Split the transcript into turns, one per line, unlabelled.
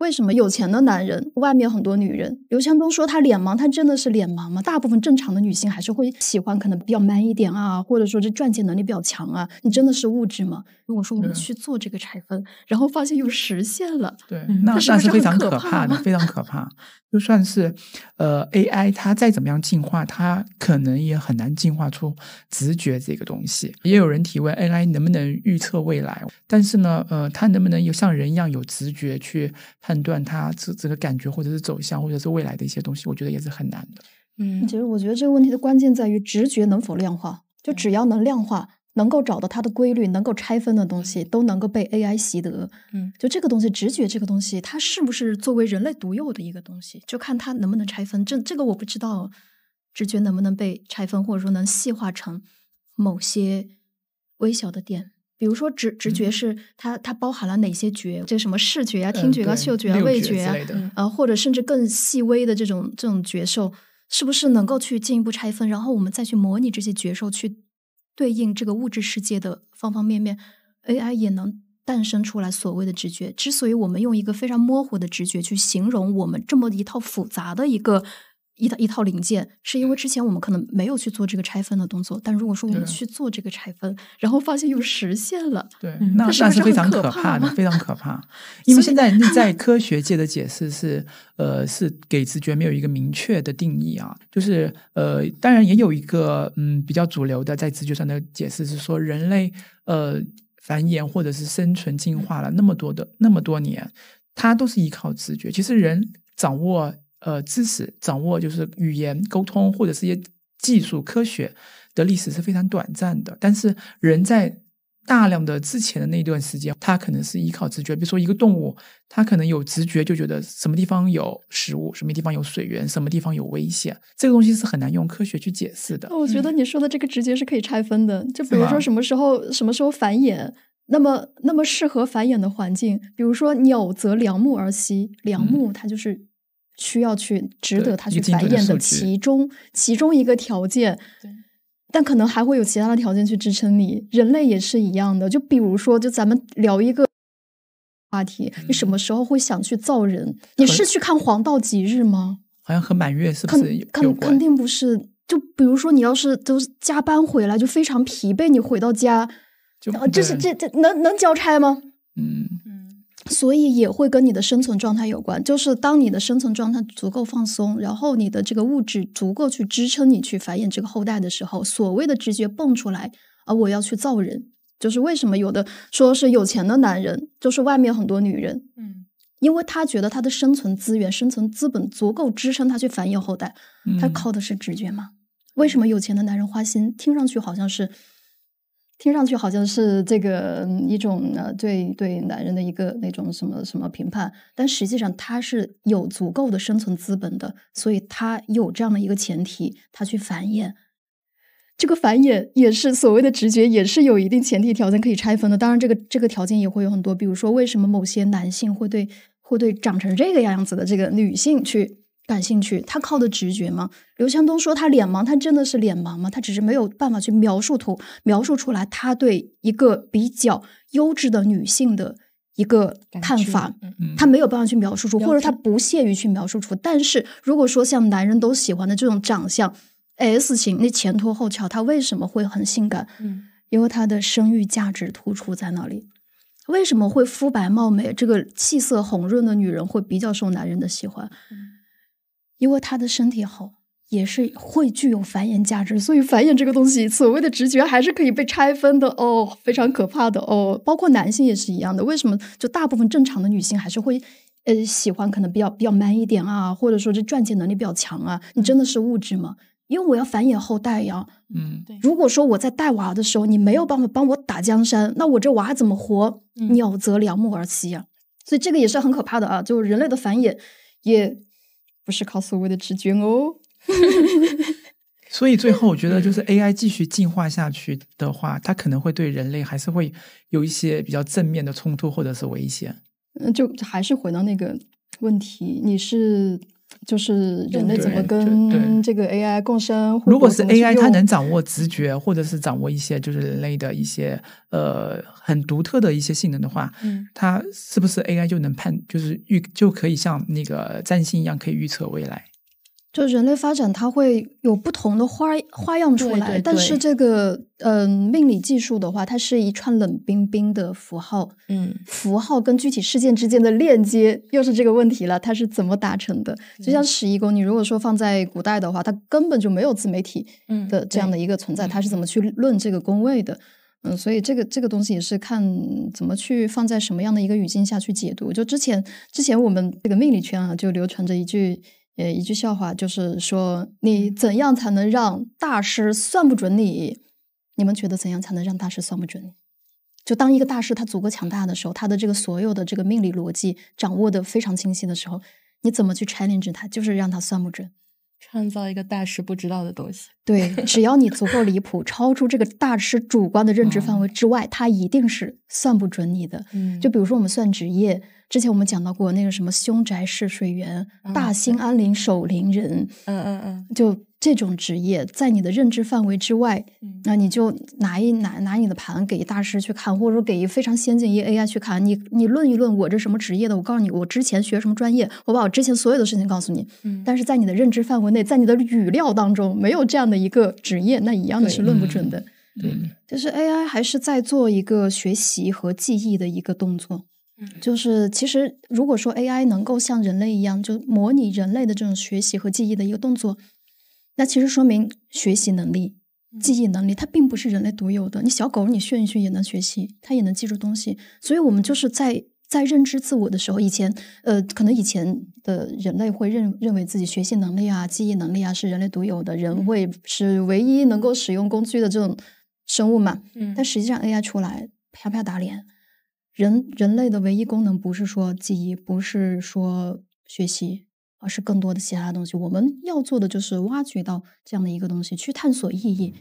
为什么有钱的男人外面很多女人？刘强东说他脸盲，他真的是脸盲吗？大部分正常的女性还是会喜欢可能比较 man 一点啊，或者说这赚钱能力比较强啊。你真的是物质吗？如果说我们去做这个拆分，然后发现又实现了，
对，那那是非常可怕的，非常可怕。就算是呃 AI，它再怎么样进化，它可能也很难进化出直觉这个东西。也有人提问 AI 能不能预测未来，但是呢，呃，它能不能有像人一样有直觉去？判断它这这个感觉，或者是走向，或者是未来的一些东西，我觉得也是很难的。
嗯，其实我觉得这个问题的关键在于直觉能否量化。就只要能量化，能够找到它的规律，能够拆分的东西，都能够被 AI 习得。嗯，就这个东西，直觉这个东西，它是不是作为人类独有的一个东西？就看它能不能拆分。这这个我不知道，直觉能不能被拆分，或者说能细化成某些微小的点。比如说直直觉是它它包含了哪些觉？这什么视觉啊、听觉啊、嗅觉啊、味觉啊，呃，或者甚至更细微的这种这种觉受，是不是能够去进一步拆分？然后我们再去模拟这些觉受，去对应这个物质世界的方方面面，AI 也能诞生出来所谓的直觉。之所以我们用一个非常模糊的直觉去形容我们这么一套复杂的一个。一套一套零件，是因为之前我们可能没有去做这个拆分的动作，但如果说我们去做这个拆分，然后发现又实现了，
对，那那是非常可怕的，非常可怕。因为现在 在科学界的解释是，呃，是给直觉没有一个明确的定义啊，就是呃，当然也有一个嗯比较主流的在直觉上的解释是说，人类呃繁衍或者是生存进化了那么多的那么多年，它都是依靠直觉。其实人掌握。呃，知识掌握就是语言沟通或者是一些技术科学的历史是非常短暂的。但是人在大量的之前的那段时间，他可能是依靠直觉。比如说一个动物，它可能有直觉，就觉得什么地方有食物，什么地方有水源，什么地方有危险。这个东西是很难用科学去解释的。
我觉得你说的这个直觉是可以拆分的。就比如说什么时候什么时候繁衍，那么那么适合繁衍的环境，比如说鸟择良木而栖，良木它就是。需要去值得他去繁衍的其中其中一个条件，但可能还会有其他的条件去支撑你。人类也是一样的，就比如说，就咱们聊一个话题，你什么时候会想去造人？你是去看黄道吉日吗？
好像和满月是不是
肯肯定不是。就比如说，你要是都加班回来就非常疲惫，你回到家，这是这这能能交差吗？嗯。所以也会跟你的生存状态有关，就是当你的生存状态足够放松，然后你的这个物质足够去支撑你去繁衍这个后代的时候，所谓的直觉蹦出来，啊，我要去造人，就是为什么有的说是有钱的男人，就是外面很多女人，嗯，因为他觉得他的生存资源、生存资本足够支撑他去繁衍后代，他靠的是直觉吗？为什么有钱的男人花心？听上去好像是。听上去好像是这个一种呃对对男人的一个那种什么什么评判，但实际上他是有足够的生存资本的，所以他有这样的一个前提，他去繁衍。这个繁衍也是所谓的直觉，也是有一定前提条件可以拆分的。当然，这个这个条件也会有很多，比如说为什么某些男性会对会对长成这个样子的这个女性去。感兴趣，他靠的直觉吗？刘强东说他脸盲，他真的是脸盲吗？他只是没有办法去描述图，描述出来他对一个比较优质的女性的一个看法，他没有办法去描述出，或者他不屑于去描述出。但是如果说像男人都喜欢的这种长相 S 型，那前凸后翘，他为什么会很性感？嗯，因为他的生育价值突出在那里。为什么会肤白貌美，这个气色红润的女人会比较受男人的喜欢？因为他的身体好，也是会具有繁衍价值，所以繁衍这个东西，所谓的直觉还是可以被拆分的哦，非常可怕的哦。包括男性也是一样的，为什么就大部分正常的女性还是会呃喜欢可能比较比较 man 一点啊，或者说这赚钱能力比较强啊？你真的是物质吗？因为我要繁衍后代呀。嗯，对。如果说我在带娃的时候，你没有办法帮我打江山，那我这娃怎么活？鸟择良木而栖呀。所以这个也是很可怕的啊，就人类的繁衍也。不是靠所谓的直觉哦，
所以最后我觉得，就是 AI 继续进化下去的话，它可能会对人类还是会有一些比较正面的冲突或者是危险。
嗯，就还是回到那个问题，你是就是人类怎么跟这个 AI 共生？
如果是 AI，它能掌握直觉，或者是掌握一些就是人类的一些呃很独特的一些性能的话，嗯，它是不是 AI 就能判，就是预就可以像那个占星一样，可以预测未来？
就人类发展，它会有不同的花花样出来，但是这个嗯，命理技术的话，它是一串冷冰冰的符号，嗯，符号跟具体事件之间的链接又是这个问题了，它是怎么达成的？就像十一宫，你如果说放在古代的话，它根本就没有自媒体的这样的一个存在，它是怎么去论这个宫位的？嗯，所以这个这个东西也是看怎么去放在什么样的一个语境下去解读。就之前之前我们这个命理圈啊，就流传着一句。呃，一句笑话就是说，你怎样才能让大师算不准你？你们觉得怎样才能让大师算不准你？就当一个大师他足够强大的时候，他的这个所有的这个命理逻辑掌握的非常清晰的时候，你怎么去 challenge 他？就是让他算不准，
创造一个大师不知道的东西。
对，只要你足够离谱，超出这个大师主观的认知范围之外，他一定是算不准你的。嗯，就比如说我们算职业。之前我们讲到过那个什么凶宅试水员、大兴安岭守灵人，嗯嗯嗯，就这种职业在你的认知范围之外，那你就拿一拿拿你的盘给大师去看，或者说给一非常先进一 AI 去看，你你论一论我这什么职业的，我告诉你我之前学什么专业，我把我之前所有的事情告诉你，嗯，但是在你的认知范围内，在你的语料当中没有这样的一个职业，那一样的是论不准的，
对，
就是 AI 还是在做一个学习和记忆的一个动作。就是其实，如果说 AI 能够像人类一样，就模拟人类的这种学习和记忆的一个动作，那其实说明学习能力、记忆能力它并不是人类独有的。你小狗你训一训也能学习，它也能记住东西。所以，我们就是在在认知自我的时候，以前呃，可能以前的人类会认认为自己学习能力啊、记忆能力啊是人类独有的，人会是唯一能够使用工具的这种生物嘛。嗯。但实际上 AI 出来啪啪打脸。人人类的唯一功能不是说记忆，不是说学习，而是更多的其他东西。我们要做的就是挖掘到这样的一个东西，去探索意义，